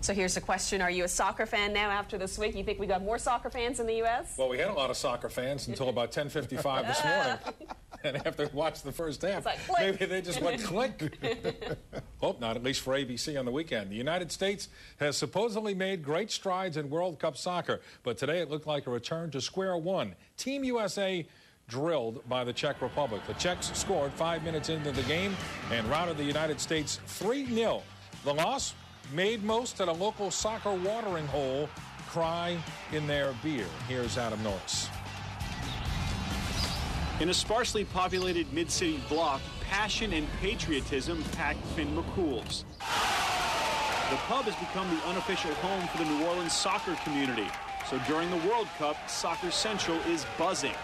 So here's the question. Are you a soccer fan now after this week? You think we got more soccer fans in the U.S.? Well, we had a lot of soccer fans until about 10.55 this morning. and after watched the first half, like, maybe they just went click. Hope not, at least for ABC on the weekend. The United States has supposedly made great strides in World Cup soccer, but today it looked like a return to square one. Team USA drilled by the Czech Republic. The Czechs scored five minutes into the game and routed the United States 3-0. The loss made most at a local soccer watering hole cry in their beer. Here's Adam Norris. In a sparsely populated mid-city block, passion and patriotism packed Finn McCool's. The pub has become the unofficial home for the New Orleans soccer community. So during the World Cup, Soccer Central is buzzing.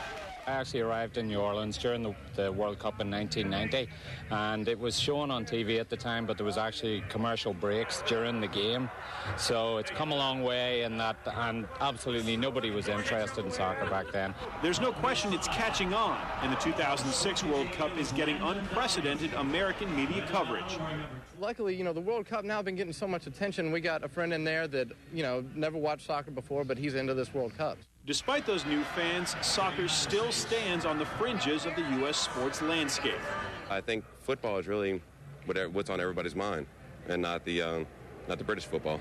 I actually arrived in New Orleans during the, the, World Cup in 1990, and it was shown on TV at the time, but there was actually commercial breaks during the game. So it's come a long way in that, and absolutely nobody was interested in soccer back then. There's no question it's catching on, and the 2006 World Cup is getting unprecedented American media coverage. Luckily, you know, the World Cup now been getting so much attention. We got a friend in there that, you know, never watched soccer before, but he's into this World Cup. Despite those new fans, soccer still stands on the fringes of the U.S. sports landscape. I think football is really what's on everybody's mind, and not the um, not the British football.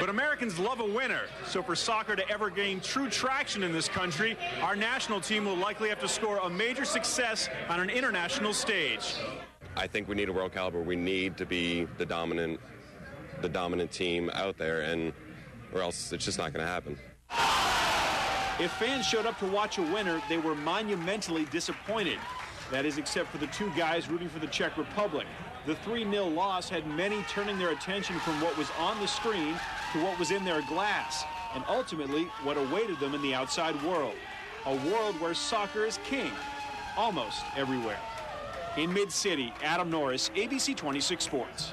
But Americans love a winner, so for soccer to ever gain true traction in this country, our national team will likely have to score a major success on an international stage. I think we need a world caliber. We need to be the dominant, the dominant team out there, and or else it's just not going to happen. If fans showed up to watch a winner, they were monumentally disappointed. That is, except for the two guys rooting for the Czech Republic. The 3-0 loss had many turning their attention from what was on the screen to what was in their glass, and ultimately what awaited them in the outside world. A world where soccer is king, almost everywhere. In Mid-City, Adam Norris, ABC 26 Sports.